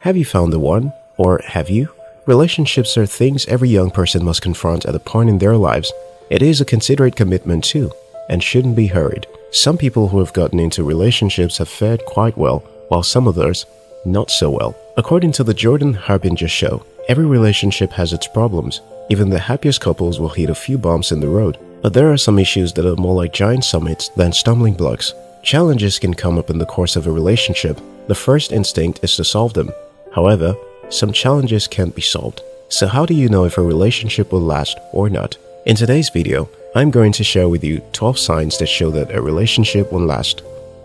Have you found the one? Or have you? Relationships are things every young person must confront at a point in their lives. It is a considerate commitment too, and shouldn't be hurried. Some people who have gotten into relationships have fared quite well, while some others, not so well. According to the Jordan Harbinger show, every relationship has its problems. Even the happiest couples will hit a few bumps in the road. But there are some issues that are more like giant summits than stumbling blocks. Challenges can come up in the course of a relationship. The first instinct is to solve them. However, some challenges can't be solved. So how do you know if a relationship will last or not? In today's video, I'm going to share with you 12 signs that show that a relationship will last.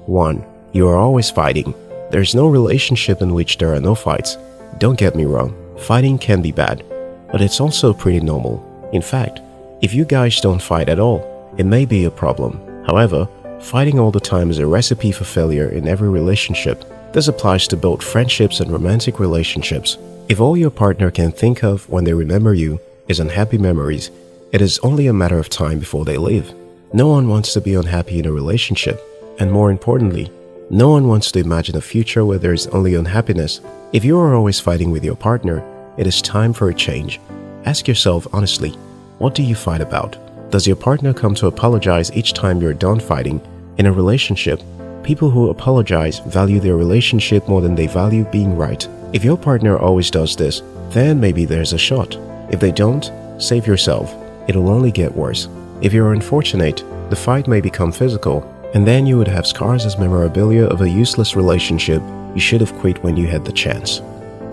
1. You are always fighting. There's no relationship in which there are no fights. Don't get me wrong, fighting can be bad, but it's also pretty normal. In fact, if you guys don't fight at all, it may be a problem. However, fighting all the time is a recipe for failure in every relationship. This applies to both friendships and romantic relationships. If all your partner can think of when they remember you is unhappy memories, it is only a matter of time before they leave. No one wants to be unhappy in a relationship, and more importantly, no one wants to imagine a future where there is only unhappiness. If you are always fighting with your partner, it is time for a change. Ask yourself honestly, what do you fight about? Does your partner come to apologize each time you're done fighting? In a relationship, People who apologize value their relationship more than they value being right. If your partner always does this, then maybe there's a shot. If they don't, save yourself. It'll only get worse. If you're unfortunate, the fight may become physical, and then you would have scars as memorabilia of a useless relationship you should have quit when you had the chance.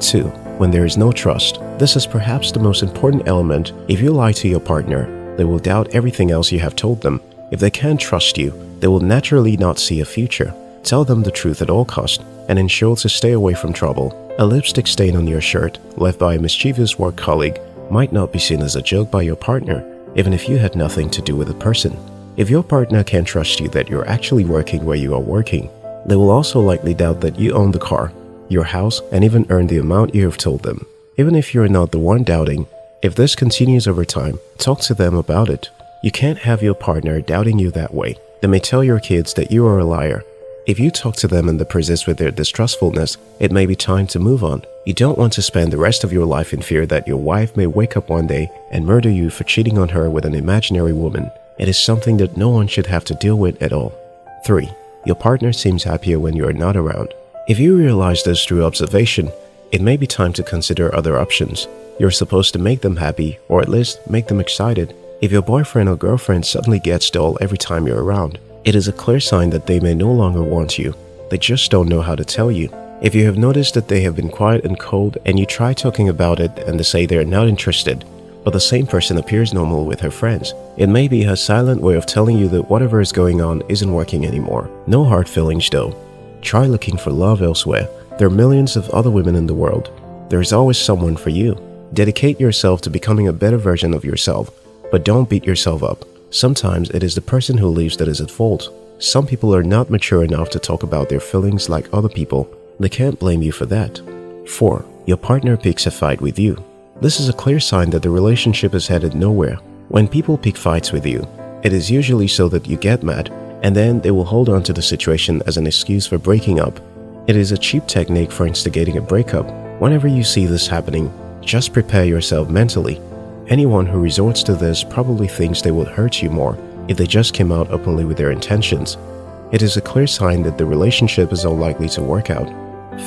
2. When there is no trust. This is perhaps the most important element. If you lie to your partner, they will doubt everything else you have told them. If they can't trust you, they will naturally not see a future. Tell them the truth at all cost and ensure to stay away from trouble. A lipstick stain on your shirt left by a mischievous work colleague might not be seen as a joke by your partner, even if you had nothing to do with the person. If your partner can't trust you that you're actually working where you are working, they will also likely doubt that you own the car, your house, and even earn the amount you have told them. Even if you're not the one doubting, if this continues over time, talk to them about it. You can't have your partner doubting you that way. They may tell your kids that you are a liar. If you talk to them and they persist with their distrustfulness, it may be time to move on. You don't want to spend the rest of your life in fear that your wife may wake up one day and murder you for cheating on her with an imaginary woman. It is something that no one should have to deal with at all. 3. Your partner seems happier when you are not around. If you realize this through observation, it may be time to consider other options. You're supposed to make them happy, or at least make them excited, if your boyfriend or girlfriend suddenly gets dull every time you're around, it is a clear sign that they may no longer want you. They just don't know how to tell you. If you have noticed that they have been quiet and cold and you try talking about it and they say they're not interested, but the same person appears normal with her friends, it may be her silent way of telling you that whatever is going on isn't working anymore. No hard feelings though. Try looking for love elsewhere. There are millions of other women in the world. There is always someone for you. Dedicate yourself to becoming a better version of yourself but don't beat yourself up. Sometimes it is the person who leaves that is at fault. Some people are not mature enough to talk about their feelings like other people. They can't blame you for that. 4. Your partner picks a fight with you. This is a clear sign that the relationship is headed nowhere. When people pick fights with you, it is usually so that you get mad, and then they will hold on to the situation as an excuse for breaking up. It is a cheap technique for instigating a breakup. Whenever you see this happening, just prepare yourself mentally Anyone who resorts to this probably thinks they would hurt you more if they just came out openly with their intentions. It is a clear sign that the relationship is unlikely to work out.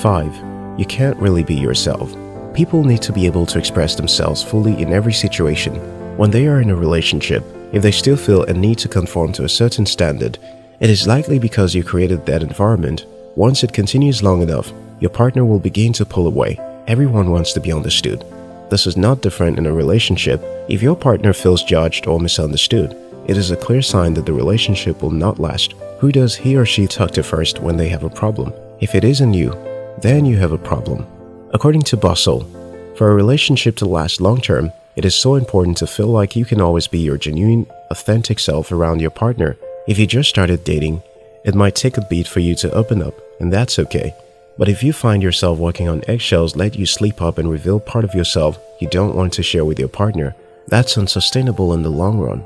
5. You can't really be yourself. People need to be able to express themselves fully in every situation. When they are in a relationship, if they still feel a need to conform to a certain standard, it is likely because you created that environment. Once it continues long enough, your partner will begin to pull away. Everyone wants to be understood. This is not different in a relationship. If your partner feels judged or misunderstood, it is a clear sign that the relationship will not last. Who does he or she talk to first when they have a problem? If it isn't you, then you have a problem. According to Bustle, for a relationship to last long term, it is so important to feel like you can always be your genuine, authentic self around your partner. If you just started dating, it might take a beat for you to open up, and that's okay. But if you find yourself walking on eggshells let you sleep up and reveal part of yourself you don't want to share with your partner, that's unsustainable in the long run.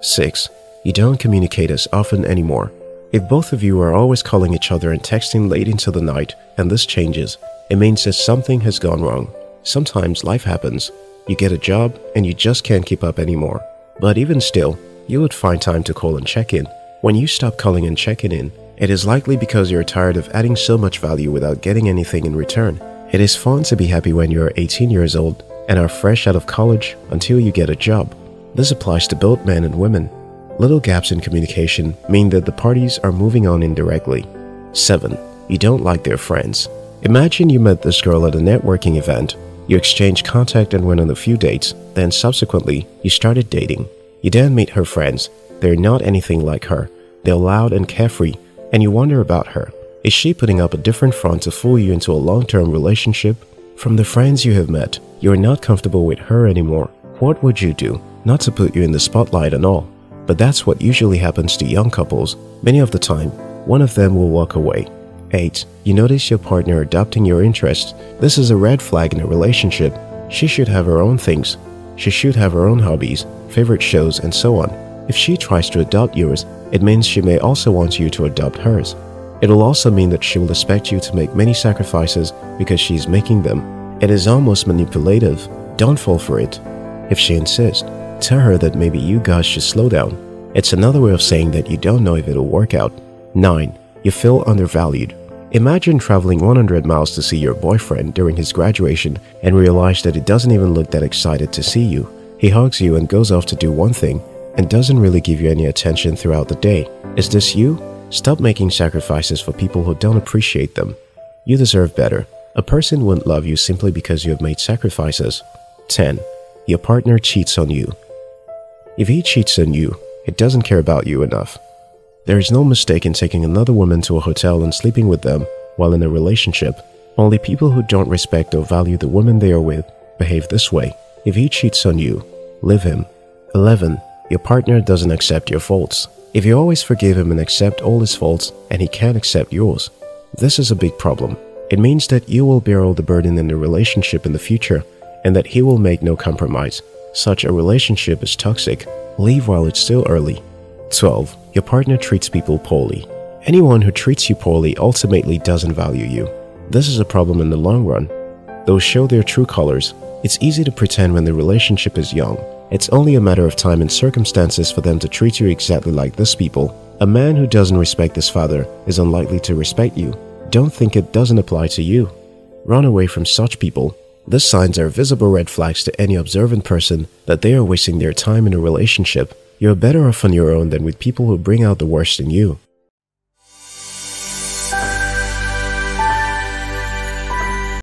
6. You don't communicate as often anymore. If both of you are always calling each other and texting late into the night and this changes, it means that something has gone wrong. Sometimes life happens. You get a job and you just can't keep up anymore. But even still, you would find time to call and check in. When you stop calling and checking in, it is likely because you're tired of adding so much value without getting anything in return. It is fun to be happy when you're 18 years old and are fresh out of college until you get a job. This applies to both men and women. Little gaps in communication mean that the parties are moving on indirectly. 7. You don't like their friends. Imagine you met this girl at a networking event. You exchanged contact and went on a few dates. Then subsequently, you started dating. You then meet her friends. They're not anything like her. They're loud and carefree, and you wonder about her. Is she putting up a different front to fool you into a long-term relationship? From the friends you have met, you're not comfortable with her anymore. What would you do? Not to put you in the spotlight and all, but that's what usually happens to young couples. Many of the time, one of them will walk away. 8. You notice your partner adopting your interest. This is a red flag in a relationship. She should have her own things. She should have her own hobbies, favorite shows, and so on. If she tries to adopt yours, it means she may also want you to adopt hers. It will also mean that she will expect you to make many sacrifices because she is making them. It is almost manipulative. Don't fall for it. If she insists, tell her that maybe you guys should slow down. It's another way of saying that you don't know if it'll work out. 9. You feel undervalued. Imagine traveling 100 miles to see your boyfriend during his graduation and realize that he doesn't even look that excited to see you. He hugs you and goes off to do one thing and doesn't really give you any attention throughout the day. Is this you? Stop making sacrifices for people who don't appreciate them. You deserve better. A person won't love you simply because you have made sacrifices. 10. Your partner cheats on you. If he cheats on you, it doesn't care about you enough. There is no mistake in taking another woman to a hotel and sleeping with them while in a relationship. Only people who don't respect or value the woman they are with behave this way. If he cheats on you, leave him. 11. Your partner doesn't accept your faults. If you always forgive him and accept all his faults and he can't accept yours, this is a big problem. It means that you will bear all the burden in the relationship in the future and that he will make no compromise. Such a relationship is toxic. Leave while it's still early. 12. Your partner treats people poorly. Anyone who treats you poorly ultimately doesn't value you. This is a problem in the long run. They'll show their true colors. It's easy to pretend when the relationship is young. It's only a matter of time and circumstances for them to treat you exactly like this people. A man who doesn't respect his father is unlikely to respect you. Don't think it doesn't apply to you. Run away from such people. These signs are visible red flags to any observant person that they are wasting their time in a relationship you're better off on your own than with people who bring out the worst in you.